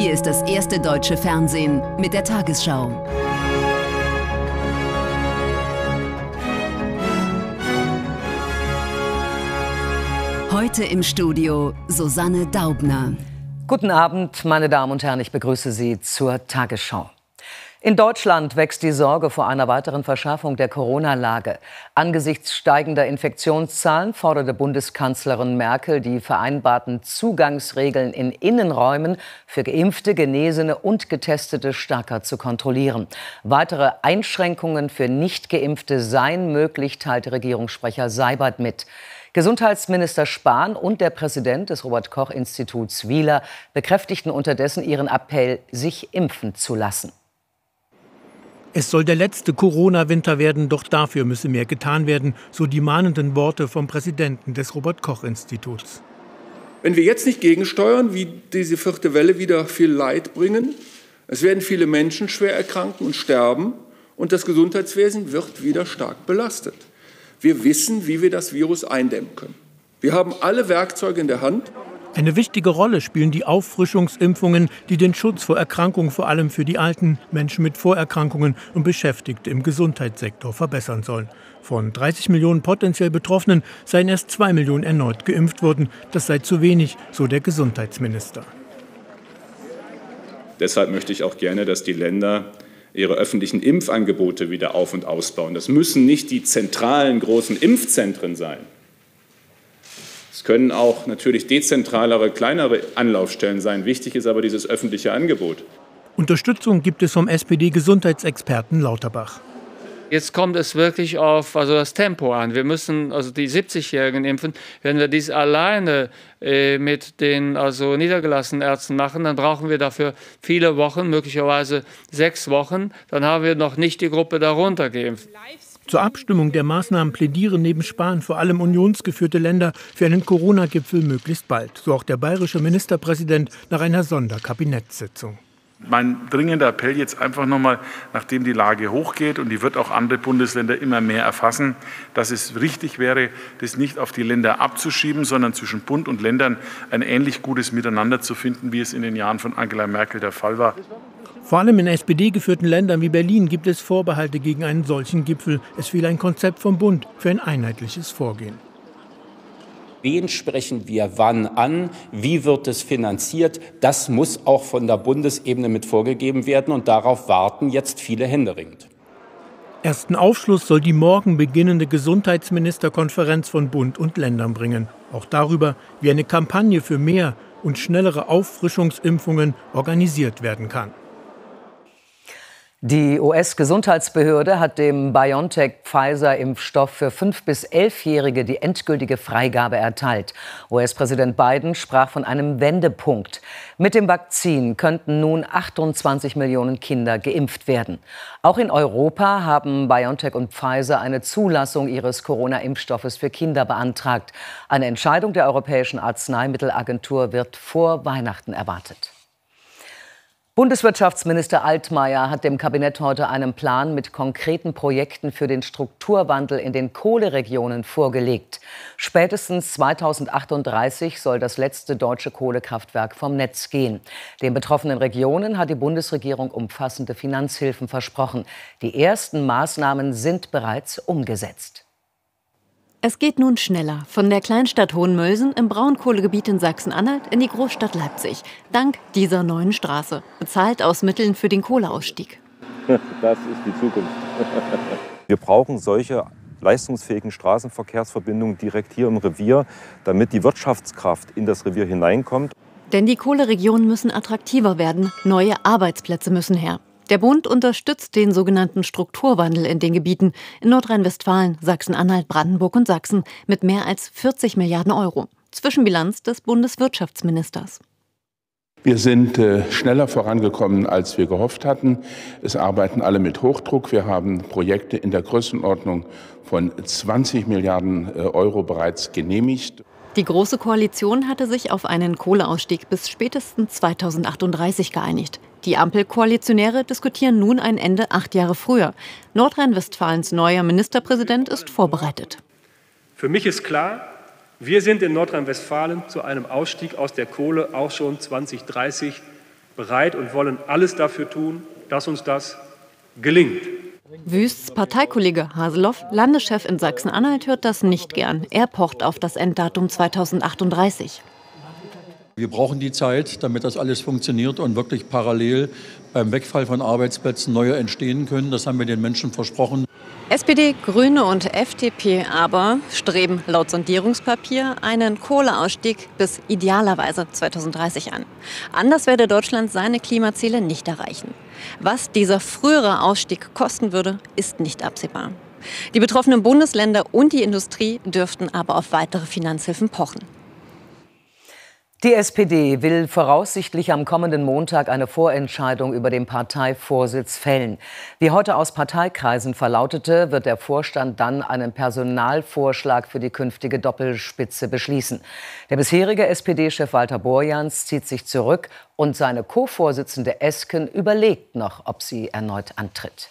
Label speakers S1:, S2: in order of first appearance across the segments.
S1: Hier ist das erste deutsche Fernsehen mit der Tagesschau. Heute im Studio Susanne Daubner.
S2: Guten Abend, meine Damen und Herren, ich begrüße Sie zur Tagesschau. In Deutschland wächst die Sorge vor einer weiteren Verschärfung der Corona-Lage. Angesichts steigender Infektionszahlen forderte Bundeskanzlerin Merkel, die vereinbarten Zugangsregeln in Innenräumen für geimpfte, genesene und getestete stärker zu kontrollieren. Weitere Einschränkungen für Nichtgeimpfte seien möglich, teilte Regierungssprecher Seibert mit. Gesundheitsminister Spahn und der Präsident des Robert Koch Instituts Wieler bekräftigten unterdessen ihren Appell, sich impfen zu lassen.
S3: Es soll der letzte Corona-Winter werden, doch dafür müsse mehr getan werden, so die mahnenden Worte vom Präsidenten des Robert Koch-Instituts.
S4: Wenn wir jetzt nicht gegensteuern, wie diese vierte Welle wieder viel Leid bringen, es werden viele Menschen schwer erkranken und sterben und das Gesundheitswesen wird wieder stark belastet. Wir wissen, wie wir das Virus eindämmen können. Wir haben alle Werkzeuge in der Hand,
S3: eine wichtige Rolle spielen die Auffrischungsimpfungen, die den Schutz vor Erkrankungen vor allem für die Alten, Menschen mit Vorerkrankungen und Beschäftigte im Gesundheitssektor verbessern sollen. Von 30 Millionen potenziell Betroffenen seien erst zwei Millionen erneut geimpft worden. Das sei zu wenig, so der Gesundheitsminister.
S5: Deshalb möchte ich auch gerne, dass die Länder ihre öffentlichen Impfangebote wieder auf und ausbauen. Das müssen nicht die zentralen großen Impfzentren sein. Es können auch natürlich dezentralere, kleinere Anlaufstellen sein. Wichtig ist aber dieses öffentliche Angebot.
S3: Unterstützung gibt es vom SPD-Gesundheitsexperten Lauterbach.
S6: Jetzt kommt es wirklich auf also das Tempo an. Wir müssen also die 70-Jährigen impfen. Wenn wir dies alleine äh, mit den also niedergelassenen Ärzten machen, dann brauchen wir dafür viele Wochen, möglicherweise sechs Wochen. Dann haben wir noch nicht die Gruppe darunter geimpft.
S3: Zur Abstimmung der Maßnahmen plädieren neben Spahn vor allem unionsgeführte Länder für einen Corona-Gipfel möglichst bald. So auch der bayerische Ministerpräsident nach einer Sonderkabinettssitzung.
S7: Mein dringender Appell jetzt einfach nochmal, nachdem die Lage hochgeht und die wird auch andere Bundesländer immer mehr erfassen, dass es richtig wäre, das nicht auf die Länder abzuschieben, sondern zwischen Bund und Ländern ein ähnlich gutes Miteinander zu finden, wie es in den Jahren von Angela Merkel der Fall war.
S3: Vor allem in SPD-geführten Ländern wie Berlin gibt es Vorbehalte gegen einen solchen Gipfel. Es fiel ein Konzept vom Bund für ein einheitliches Vorgehen.
S8: Wen sprechen wir wann an? Wie wird es finanziert? Das muss auch von der Bundesebene mit vorgegeben werden und darauf warten jetzt viele händeringend.
S3: Ersten Aufschluss soll die morgen beginnende Gesundheitsministerkonferenz von Bund und Ländern bringen. Auch darüber, wie eine Kampagne für mehr und schnellere Auffrischungsimpfungen organisiert werden kann.
S2: Die US-Gesundheitsbehörde hat dem BioNTech-Pfizer-Impfstoff für 5- bis 11-Jährige die endgültige Freigabe erteilt. US-Präsident Biden sprach von einem Wendepunkt. Mit dem Vakzin könnten nun 28 Millionen Kinder geimpft werden. Auch in Europa haben BioNTech und Pfizer eine Zulassung ihres Corona-Impfstoffes für Kinder beantragt. Eine Entscheidung der Europäischen Arzneimittelagentur wird vor Weihnachten erwartet. Bundeswirtschaftsminister Altmaier hat dem Kabinett heute einen Plan mit konkreten Projekten für den Strukturwandel in den Kohleregionen vorgelegt. Spätestens 2038 soll das letzte deutsche Kohlekraftwerk vom Netz gehen. Den betroffenen Regionen hat die Bundesregierung umfassende Finanzhilfen versprochen. Die ersten Maßnahmen sind bereits umgesetzt.
S9: Es geht nun schneller von der Kleinstadt Hohenmölsen im Braunkohlegebiet in Sachsen-Anhalt in die Großstadt Leipzig, dank dieser neuen Straße, bezahlt aus Mitteln für den Kohleausstieg.
S10: Das ist die Zukunft. Wir brauchen solche leistungsfähigen Straßenverkehrsverbindungen direkt hier im Revier, damit die Wirtschaftskraft in das Revier hineinkommt.
S9: Denn die Kohleregionen müssen attraktiver werden, neue Arbeitsplätze müssen her. Der Bund unterstützt den sogenannten Strukturwandel in den Gebieten in Nordrhein-Westfalen, Sachsen-Anhalt, Brandenburg und Sachsen mit mehr als 40 Milliarden Euro. Zwischenbilanz des Bundeswirtschaftsministers.
S11: Wir sind äh, schneller vorangekommen, als wir gehofft hatten. Es arbeiten alle mit Hochdruck. Wir haben Projekte in der Größenordnung von 20 Milliarden äh, Euro bereits genehmigt.
S9: Die Große Koalition hatte sich auf einen Kohleausstieg bis spätestens 2038 geeinigt. Die Ampelkoalitionäre diskutieren nun ein Ende acht Jahre früher. Nordrhein-Westfalens neuer Ministerpräsident ist vorbereitet.
S12: Für mich ist klar, wir sind in Nordrhein-Westfalen zu einem Ausstieg aus der Kohle auch schon 2030 bereit und wollen alles dafür tun, dass uns das gelingt.
S9: Wüsts Parteikollege Haseloff, Landeschef in Sachsen-Anhalt, hört das nicht gern. Er pocht auf das Enddatum 2038.
S13: Wir brauchen die Zeit, damit das alles funktioniert und wirklich parallel beim Wegfall von Arbeitsplätzen neue entstehen können. Das haben wir den Menschen versprochen.
S9: SPD, Grüne und FDP aber streben laut Sondierungspapier einen Kohleausstieg bis idealerweise 2030 an. Anders werde Deutschland seine Klimaziele nicht erreichen. Was dieser frühere Ausstieg kosten würde, ist nicht absehbar. Die betroffenen Bundesländer und die Industrie dürften aber auf weitere Finanzhilfen pochen.
S2: Die SPD will voraussichtlich am kommenden Montag eine Vorentscheidung über den Parteivorsitz fällen. Wie heute aus Parteikreisen verlautete, wird der Vorstand dann einen Personalvorschlag für die künftige Doppelspitze beschließen. Der bisherige SPD-Chef Walter Borjans zieht sich zurück und seine Co-Vorsitzende Esken überlegt noch, ob sie erneut antritt.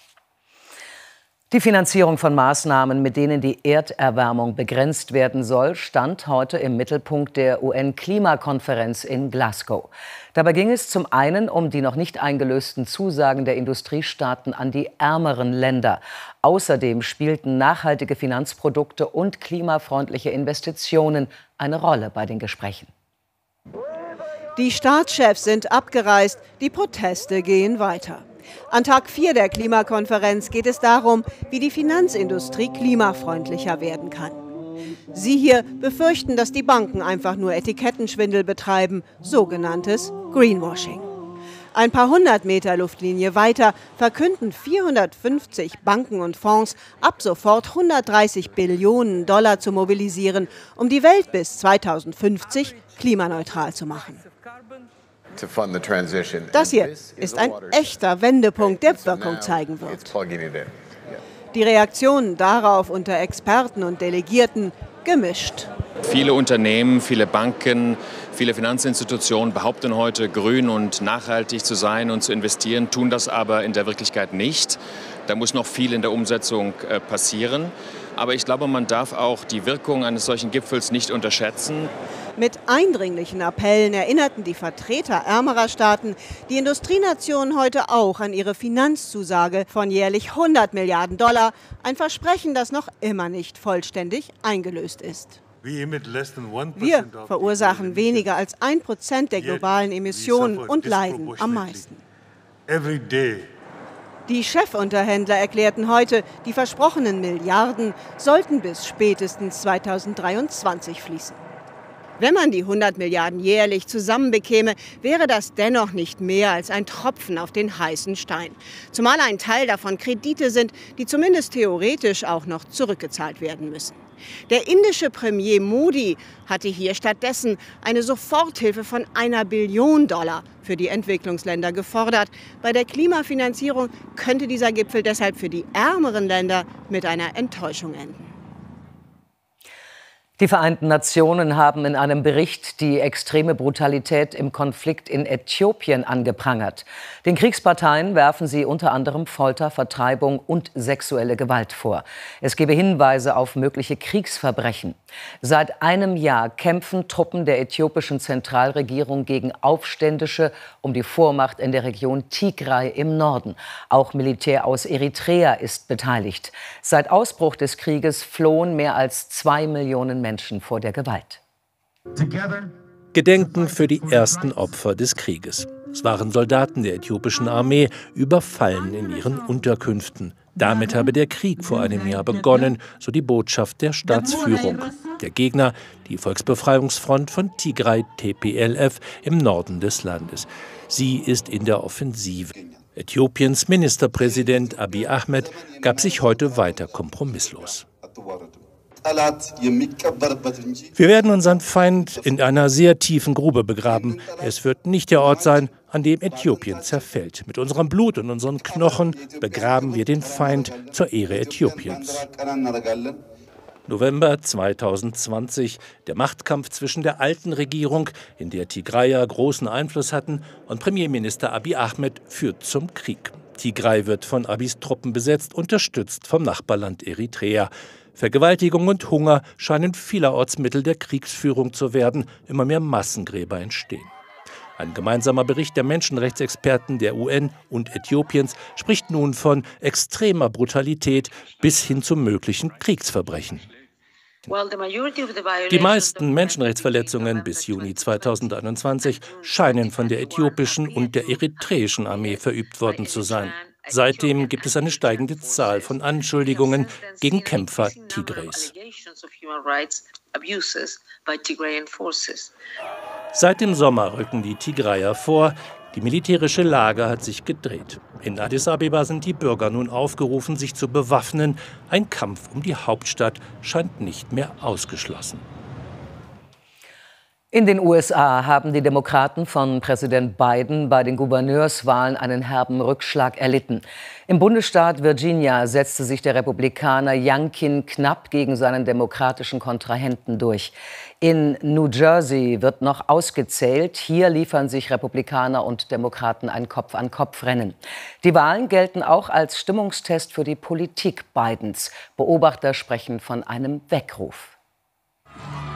S2: Die Finanzierung von Maßnahmen, mit denen die Erderwärmung begrenzt werden soll, stand heute im Mittelpunkt der UN-Klimakonferenz in Glasgow. Dabei ging es zum einen um die noch nicht eingelösten Zusagen der Industriestaaten an die ärmeren Länder. Außerdem spielten nachhaltige Finanzprodukte und klimafreundliche Investitionen eine Rolle bei den Gesprächen.
S14: Die Staatschefs sind abgereist, die Proteste gehen weiter. An Tag 4 der Klimakonferenz geht es darum, wie die Finanzindustrie klimafreundlicher werden kann. Sie hier befürchten, dass die Banken einfach nur Etikettenschwindel betreiben, sogenanntes Greenwashing. Ein paar hundert Meter Luftlinie weiter verkünden 450 Banken und Fonds ab sofort 130 Billionen Dollar zu mobilisieren, um die Welt bis 2050 klimaneutral zu machen. Das hier ist ein echter Wendepunkt, der Wirkung zeigen wird. Die Reaktionen darauf unter Experten und Delegierten gemischt.
S15: Viele Unternehmen, viele Banken, viele Finanzinstitutionen behaupten heute, grün und nachhaltig zu sein und zu investieren, tun das aber in der Wirklichkeit nicht. Da muss noch viel in der Umsetzung äh, passieren. Aber ich glaube, man darf auch die Wirkung eines solchen Gipfels nicht unterschätzen.
S14: Mit eindringlichen Appellen erinnerten die Vertreter ärmerer Staaten die Industrienationen heute auch an ihre Finanzzusage von jährlich 100 Milliarden Dollar, ein Versprechen, das noch immer nicht vollständig eingelöst ist. Wir verursachen weniger als ein Prozent der globalen Emissionen und leiden am meisten. Die Chefunterhändler erklärten heute, die versprochenen Milliarden sollten bis spätestens 2023 fließen. Wenn man die 100 Milliarden jährlich zusammenbekäme, wäre das dennoch nicht mehr als ein Tropfen auf den heißen Stein. Zumal ein Teil davon Kredite sind, die zumindest theoretisch auch noch zurückgezahlt werden müssen. Der indische Premier Modi hatte hier stattdessen eine Soforthilfe von einer Billion Dollar für die Entwicklungsländer gefordert. Bei der Klimafinanzierung könnte dieser Gipfel deshalb für die ärmeren Länder mit einer Enttäuschung enden.
S2: Die Vereinten Nationen haben in einem Bericht die extreme Brutalität im Konflikt in Äthiopien angeprangert. Den Kriegsparteien werfen sie unter anderem Folter, Vertreibung und sexuelle Gewalt vor. Es gebe Hinweise auf mögliche Kriegsverbrechen. Seit einem Jahr kämpfen Truppen der äthiopischen Zentralregierung gegen Aufständische um die Vormacht in der Region Tigray im Norden. Auch Militär aus Eritrea ist beteiligt. Seit Ausbruch des Krieges flohen mehr als zwei Millionen Menschen. Menschen vor der Gewalt.
S16: Gedenken für die ersten Opfer des Krieges. Es waren Soldaten der äthiopischen Armee, überfallen in ihren Unterkünften. Damit habe der Krieg vor einem Jahr begonnen, so die Botschaft der Staatsführung. Der Gegner, die Volksbefreiungsfront von Tigray TPLF im Norden des Landes. Sie ist in der Offensive. Äthiopiens Ministerpräsident Abiy Ahmed gab sich heute weiter kompromisslos. Wir werden unseren Feind in einer sehr tiefen Grube begraben. Es wird nicht der Ort sein, an dem Äthiopien zerfällt. Mit unserem Blut und unseren Knochen begraben wir den Feind zur Ehre Äthiopiens. November 2020. Der Machtkampf zwischen der alten Regierung, in der Tigrayer großen Einfluss hatten, und Premierminister Abiy Ahmed führt zum Krieg. Tigray wird von Abis Truppen besetzt, unterstützt vom Nachbarland Eritrea. Vergewaltigung und Hunger scheinen vielerorts Mittel der Kriegsführung zu werden, immer mehr Massengräber entstehen. Ein gemeinsamer Bericht der Menschenrechtsexperten der UN und Äthiopiens spricht nun von extremer Brutalität bis hin zu möglichen Kriegsverbrechen. Die meisten Menschenrechtsverletzungen bis Juni 2021 scheinen von der äthiopischen und der eritreischen Armee verübt worden zu sein. Seitdem gibt es eine steigende Zahl von Anschuldigungen gegen Kämpfer Tigrays. Seit dem Sommer rücken die Tigrayer vor. Die militärische Lage hat sich gedreht. In Addis Abeba sind die Bürger nun aufgerufen, sich zu bewaffnen. Ein Kampf um die Hauptstadt scheint nicht mehr ausgeschlossen.
S2: In den USA haben die Demokraten von Präsident Biden bei den Gouverneurswahlen einen herben Rückschlag erlitten. Im Bundesstaat Virginia setzte sich der Republikaner Youngkin knapp gegen seinen demokratischen Kontrahenten durch. In New Jersey wird noch ausgezählt. Hier liefern sich Republikaner und Demokraten ein Kopf-an-Kopf-Rennen. Die Wahlen gelten auch als Stimmungstest für die Politik Bidens. Beobachter sprechen von einem Weckruf.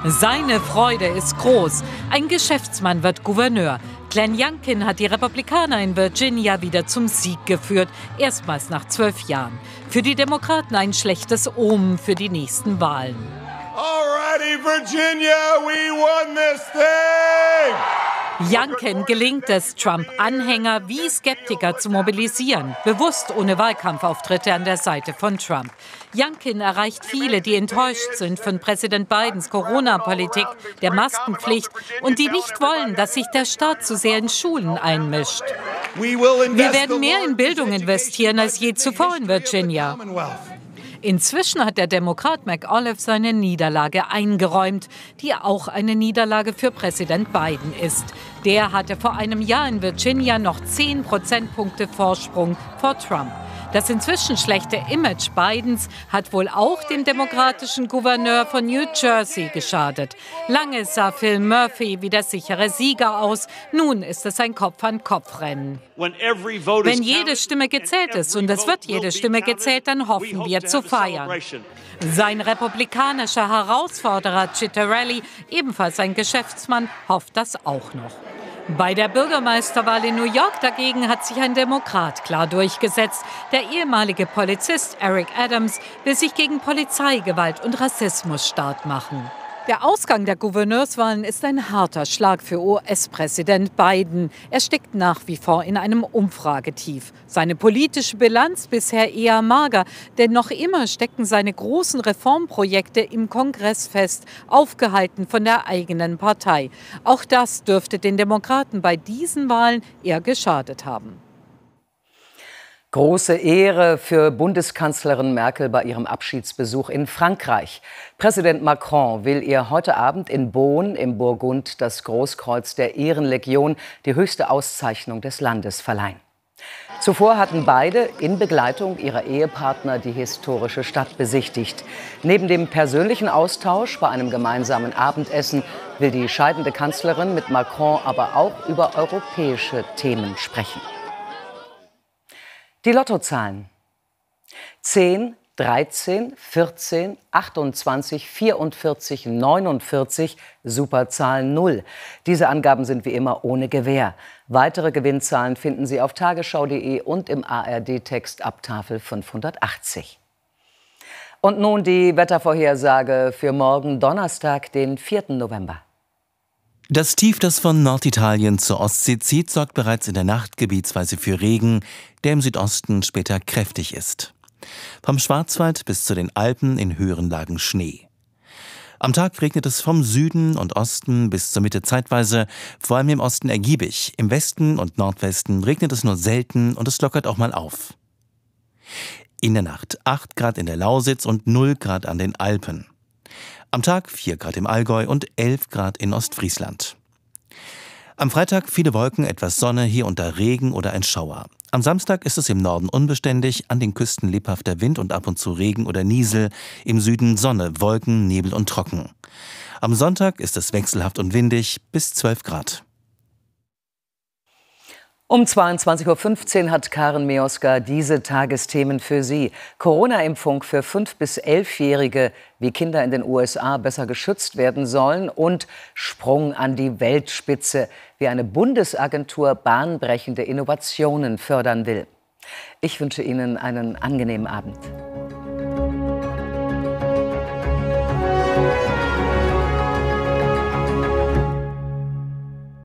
S17: Seine Freude ist groß. Ein Geschäftsmann wird Gouverneur. Glenn Youngkin hat die Republikaner in Virginia wieder zum Sieg geführt, erstmals nach zwölf Jahren. Für die Demokraten ein schlechtes Omen für die nächsten Wahlen.
S18: Alrighty, Virginia, we won this thing!
S17: Youngkin gelingt es, Trump-Anhänger wie Skeptiker zu mobilisieren, bewusst ohne Wahlkampfauftritte an der Seite von Trump. Youngkin erreicht viele, die enttäuscht sind von Präsident Bidens Corona-Politik, der Maskenpflicht und die nicht wollen, dass sich der Staat zu sehr in Schulen einmischt. Wir werden mehr in Bildung investieren als je zuvor in Virginia. Inzwischen hat der Demokrat McAuliffe seine Niederlage eingeräumt, die auch eine Niederlage für Präsident Biden ist. Der hatte vor einem Jahr in Virginia noch 10 Prozentpunkte Vorsprung vor Trump. Das inzwischen schlechte Image Bidens hat wohl auch dem demokratischen Gouverneur von New Jersey geschadet. Lange sah Phil Murphy wie der sichere Sieger aus. Nun ist es ein Kopf-an-Kopf-Rennen. Wenn jede Stimme gezählt ist, und es wird jede Stimme gezählt, dann hoffen wir zu feiern. Sein republikanischer Herausforderer Chitterelli, ebenfalls ein Geschäftsmann, hofft das auch noch. Bei der Bürgermeisterwahl in New York dagegen hat sich ein Demokrat klar durchgesetzt. Der ehemalige Polizist Eric Adams will sich gegen Polizeigewalt und Rassismus stark machen. Der Ausgang der Gouverneurswahlen ist ein harter Schlag für US-Präsident Biden. Er steckt nach wie vor in einem Umfragetief. Seine politische Bilanz bisher eher mager, denn noch immer stecken seine großen Reformprojekte im Kongress fest, aufgehalten von der eigenen Partei. Auch das dürfte den Demokraten bei diesen Wahlen eher geschadet haben.
S2: Große Ehre für Bundeskanzlerin Merkel bei ihrem Abschiedsbesuch in Frankreich. Präsident Macron will ihr heute Abend in Beaune im Burgund das Großkreuz der Ehrenlegion, die höchste Auszeichnung des Landes, verleihen. Zuvor hatten beide in Begleitung ihrer Ehepartner die historische Stadt besichtigt. Neben dem persönlichen Austausch bei einem gemeinsamen Abendessen will die scheidende Kanzlerin mit Macron aber auch über europäische Themen sprechen. Die Lottozahlen. 10, 13, 14, 28, 44, 49, Superzahl 0. Diese Angaben sind wie immer ohne Gewähr. Weitere Gewinnzahlen finden Sie auf tagesschau.de und im ARD-Text ab Tafel 580. Und nun die Wettervorhersage für morgen Donnerstag, den 4. November.
S19: Das Tief, das von Norditalien zur Ostsee zieht, sorgt bereits in der Nacht gebietsweise für Regen, der im Südosten später kräftig ist. Vom Schwarzwald bis zu den Alpen in höheren Lagen Schnee. Am Tag regnet es vom Süden und Osten bis zur Mitte zeitweise, vor allem im Osten ergiebig. Im Westen und Nordwesten regnet es nur selten und es lockert auch mal auf. In der Nacht 8 Grad in der Lausitz und 0 Grad an den Alpen. Am Tag 4 Grad im Allgäu und 11 Grad in Ostfriesland. Am Freitag viele Wolken, etwas Sonne, hier da Regen oder ein Schauer. Am Samstag ist es im Norden unbeständig, an den Küsten lebhafter Wind und ab und zu Regen oder Niesel, im Süden Sonne, Wolken, Nebel und Trocken. Am Sonntag ist es wechselhaft und windig bis 12 Grad.
S2: Um 22.15 Uhr hat Karen Mioska diese Tagesthemen für Sie. Corona-Impfung für 5- bis 11-Jährige, wie Kinder in den USA besser geschützt werden sollen und Sprung an die Weltspitze, wie eine Bundesagentur bahnbrechende Innovationen fördern will. Ich wünsche Ihnen einen angenehmen Abend.